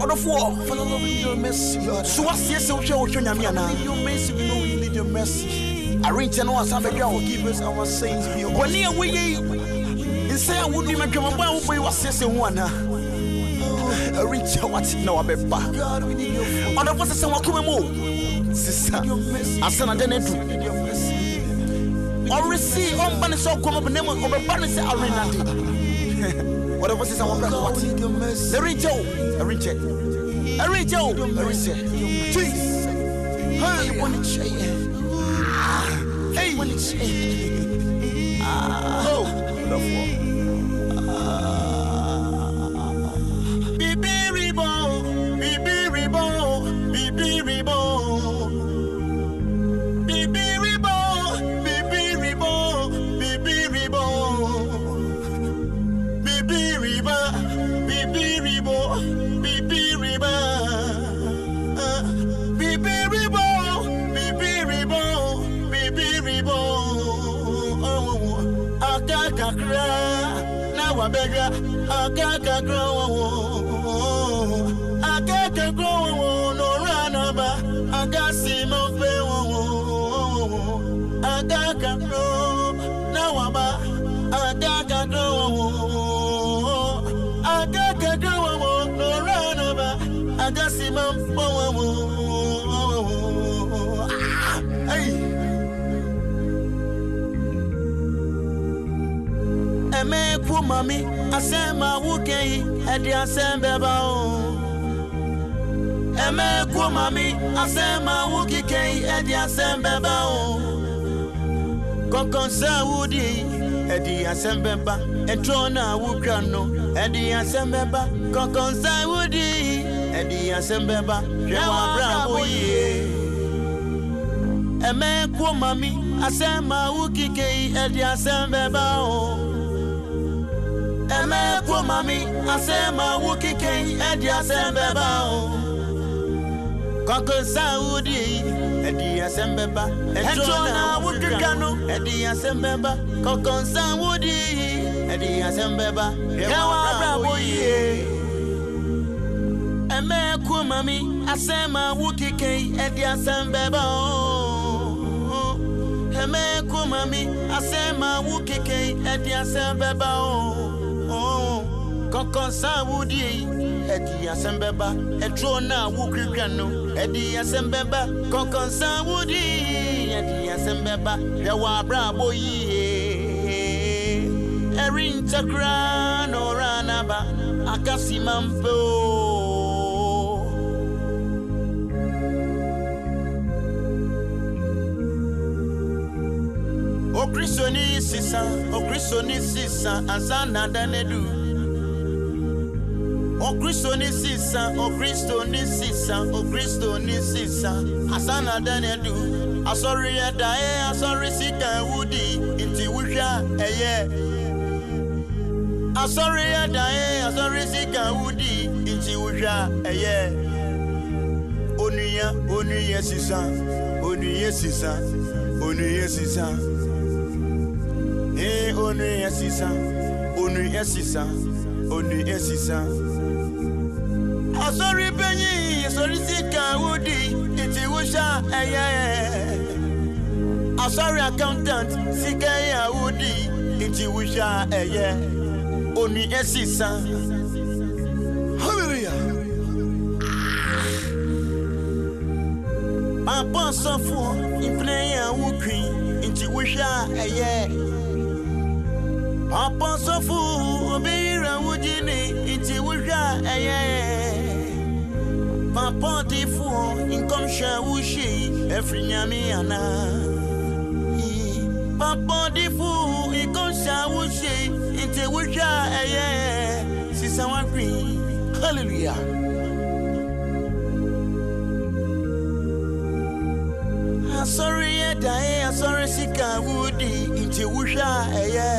ɔdɔfoɔ so waseɛ sɛ wohwɛ wohwɛ nyame anaa arenkyɛ no wansa bɛdwa your bɔne a woyɛ nsɛ a wonim adwamabɔ a wobɔi waseɛ sɛ ho anaa ɛrenkyɛ wate na wabɛba ɔdɔfo sɛ sɛ wakoma mu sisa your mercy. asa na dɛ your mercy. ɔresi ɔmba ne sɛ ɔkɔma bu na mmom ɔbɛba ne sɛ arenade ɔdɔfo sɛ sɛ wɔbrɛ God, wate we need your mercy. ɛrenkyɛ o ɛrenkyɛ ɛrenkyɛ o ɛrenkyɛ jesus. Hey, hey. When it's oh. Ɔdɔfoɔ Bibiribo, na wabɛdwa, akakakra, oh, akakakra, oh, n'ora n'aba, agasi m'ofe, oh, akakakra, na waba, akakakra, ku mami asɛm ma wuke yi ɛdi asɛm bɛba o. Ɛmɛ ku mami asɛm ma wukike yi ɛdi asɛm bɛba o kɔnkɔnsa wudi yi ɛdi asɛm bɛba ɛtɔ na wukura no ɛdi asɛm bɛba kɔnkɔnsa wudi yi ɛdi asɛm bɛba hwɛ wɔ abrabɔ yie ɛmɛ ku mami asɛm ma wukike yi ɛdi asɛm bɛba o ku mami asɛm ma wukike yi ɛdi asɛm bɛba o. Kɔnkɔnsa wudi yi ɛdi asɛm bɛba ɛtɔ na wukura no ɛdi asɛm bɛba kɔnkɔnsa wudi yi ɛdi asɛm bɛba hwɛ wɔ abrabɔ yie ku mami asɛm ma wukike yi ɛdi asɛm bɛba o. Ku mami asɛm ma wukike yi ɛdi asɛm bɛba o kɔnkɔnsa wudi yi. Ɛdi asɛm bɛba ɛturo na wukura no ɛdi asɛm bɛba kɔnkɔnsa wudi yi. Ɛdi asɛm bɛba hwɛ wɔ abrabɔ yie akasi o. okristoni sisa okristoni sisa ansa na O Okristo ni sisan, O Okristo ni sisan, O Okristo ni sisan. Asana dẹ́ni du. asori ẹ̀dá ẹ̀ asọ́rí síkà ẹ̀wúdì ìtì wíṣà ẹ̀yẹ. asori ẹ̀dá ẹ̀ asọ́rí e, síkà ẹ̀wúdì ìtì wíṣà ẹ̀yẹ. Oníyan oníyan sisan, oníyan sisan, oníyan sisan. Ee oníyan sisan, oníyan sisan, oníyan sisan ọ̀sọ́rí bẹ́yìn ìsọ̀rí sí kan wúdi ìtìwúṣà ẹ̀yẹ. ọ̀sọ́rí accountant sí kẹ́yìn àwúdi ìtìwúṣà ẹ̀yẹ. òní ẹ̀ sì san. Papa sọfọ ìpínlẹ̀ yẹn wúkìn ìtìwúṣà ẹ̀yẹ. Papa sọfọ obìnrin rẹ̀ wújì ní ìtìwúṣà ẹ̀yẹ pɔntifoɔ nkɔmhyɛ wohyɛ yi ɛfiri nyame anaa papɔndifo nkɔmhyɛ wohyɛ yi nti wohwɛ a ɛyɛ sisa wahwe halleluya asɔre yɛ dae asɔre sika wodi nti wohwɛ a ɛyɛ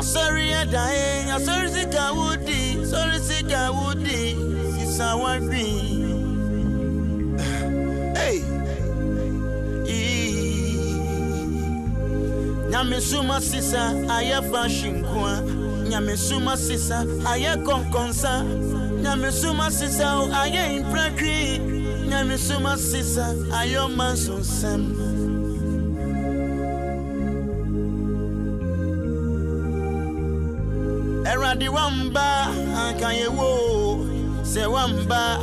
asɔre yɛ dae asɔre sika wodi sɔre sika wodi síkà wúdi sísan. Hey. Nyame suma sisa ayɛ fashion nkoa. Nyame sisa ayɛ kɔnkɔnsa. nyame sisa o ayɛ mfratwi sisa so nsɛm Awurade wamba anka c'est Wamba,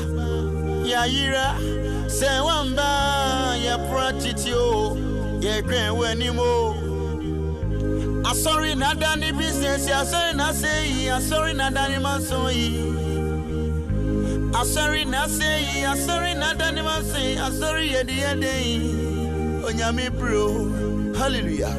Yaira, c'est Wamba, ya pratitio, ya grand wenimo. Asori na dani business, asori na sei, asori na dani mansoi. Asori na sei, asori na dani mansoi, asori yedi yedi, onyami bro, hallelujah.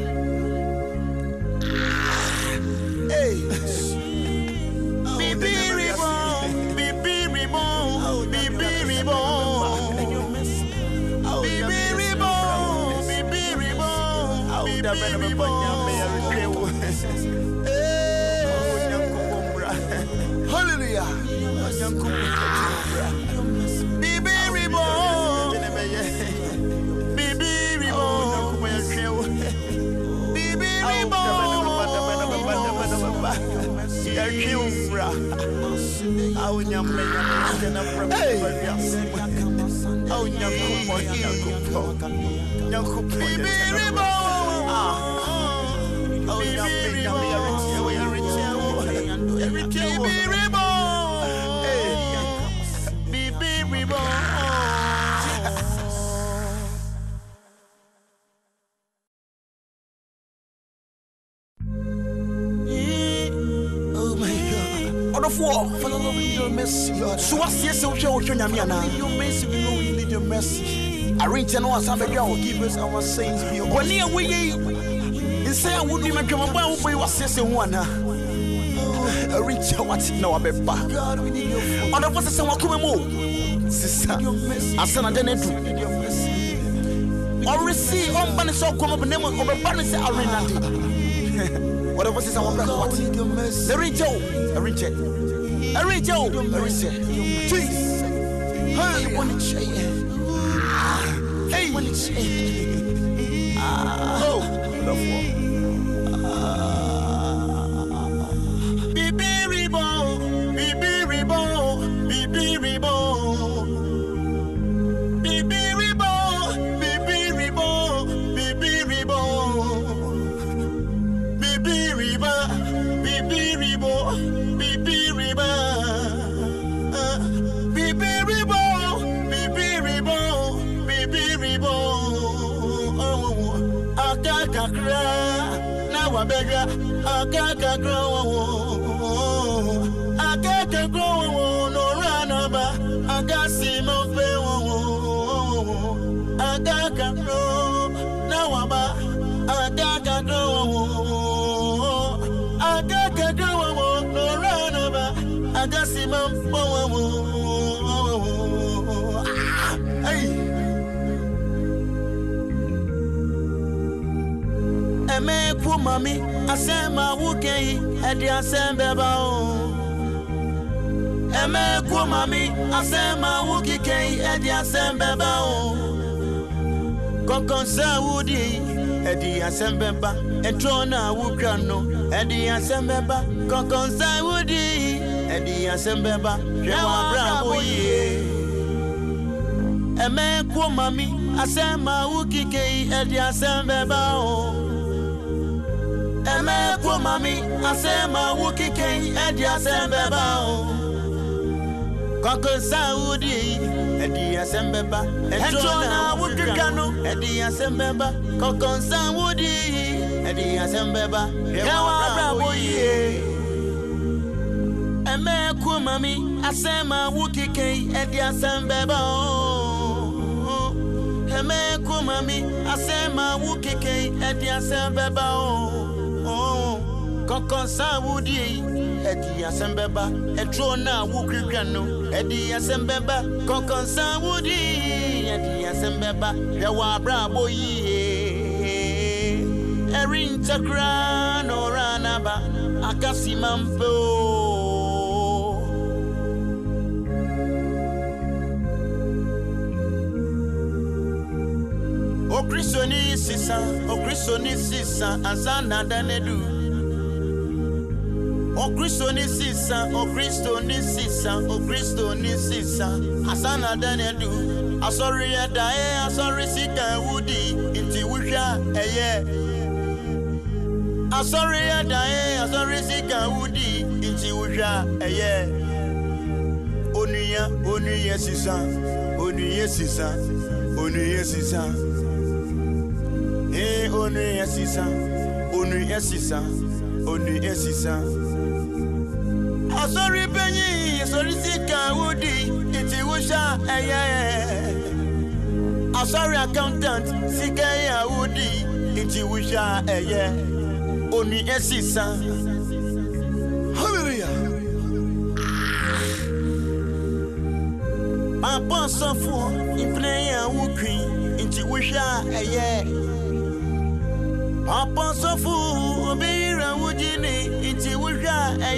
Oh my God. so waseɛ sɛ wohwɛ wohwɛ nyame anaa arenkyɛ no wasa bɛdwa wo bɔne a woyɛi nsɛe a wonnim adwamabɔ a wobɔi waseɛ sɛ hu anaa reach out na wabɛba ɔdɔfo sɛ sɛ wakoma mu sisa asana dɛ ne du ɔresi ɔmba ne sɛ ɔkɔmɔ bɛnɛmu ɔbɛba ne sɛ arenade ɔdɔfo sɛ sɛ wɔbrɛ God, we wate need your mercy. ɛrenkyɛ o ɛrenkyɛ ɛrenkyɛ o Jesus. Hey, Hey. when it's Oh, Bibi akakakra. Oh, ku mami asɛm a woka yi ɛde asɛm bɛba o. Ku mami asɛm a wokeka yi ɛde bɛba o. Kɔnkɔnsa a wodi yi ɛde asɛm bɛba ɛtrɔ no a wotwa no ɛde asɛm bɛba kɔnkɔnsa mami asɛm a wokeka yi ɛde asɛm bɛba o kó mami asɛm a wo keke yi ɛdi asɛm o. Sáwùdì yi ɛdi asɛm bɛba na wo keka no ɛdi asɛm bɛba kɔkɔ sáwùdì yi ɛdi asɛm bɛba yɛwɔ abrabɔ yie kó mami asɛm a wo keke yi ɛdi asɛm bɛba o. Kó mami asɛm a wo keke yi o kɔkɔ sáwùdì yi. Ɛdi asɛm bɛba ɛturo na wo kirikira no ɛdi asɛm bɛba kɔkɔ sáwùdì yi ɛdi asɛm bɛba yɛwɔ abrabɔ yie ɛri ntakura na akasi ma o. okristoni sisa okristoni sisa ansa na Okristo n'isi nsa Okristo n'isi nsa Okristo n'isi nsa asa na Daniel du asọrị e, e, ya dae asọrị si ka ewu dị nti wụhwa eye. Asọrị ya dae asọrị si ka ewu dị nti wụhwa eye onuya onuya sisa onuya sisa onuya sisa. Ee onuya sisa onuya sisa onuya sisa. ọ̀sọ́rí bẹ́yìn ìsọ̀rí sí kàwúdì ìtìwúṣà ẹ̀yẹ. ọ̀sọ́rí accountant sí kẹ́yìn àwúdì ìtìwúṣà ẹ̀yẹ. òní ẹ̀ sì san. papa ɔsɔfo mpene yɛ wokwi nti wohwɛ a ɛyɛ papa ɔsɔfo obɛyira wogye ne nti wohwɛ a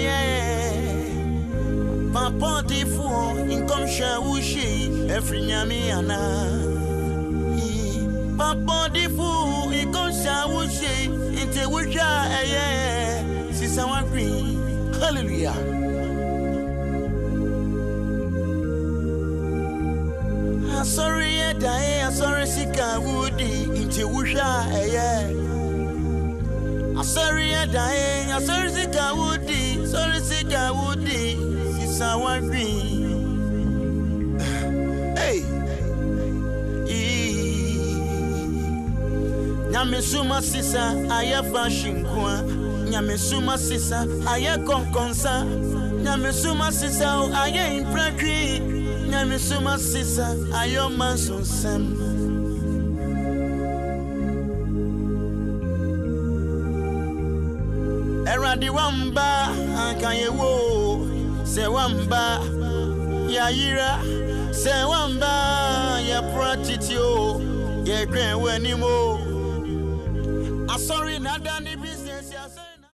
Papa ɔdefoɔ nkɔmhyɛ wohyɛ ɛfiri nyame anaa Papa ɔdefoɔ nkɔmhyɛ wohyɛ nti wohwɛ a ɛyɛ Sisa wahwe Hallelujah. asɔre yɛ dae asɔre sika wudi nti wohwɛ a ɛyɛ asọ́rí ẹ̀dá ẹ̀yìn asọ́rí síkà wúdì sọ́rí síkà wúdì sísá wá rí i. nyamesuma sisa ayé fashinkua nyamesuma sisa ayé kọ̀ǹkọ̀ǹsá nyamesuma sisa ayé ìpẹ́kì nyamesuma sisa ayé ọmọ sọ̀nsẹ́mu. Ẹ̀rọ̀dì wàmbá àkànyẹ̀wò sẹ̀ wàmbá yàyíra sẹ̀ wàmbá yẹ̀pùrọ̀ títí o yẹ̀gbẹ̀ wẹ̀ ni mo. Nàdá ní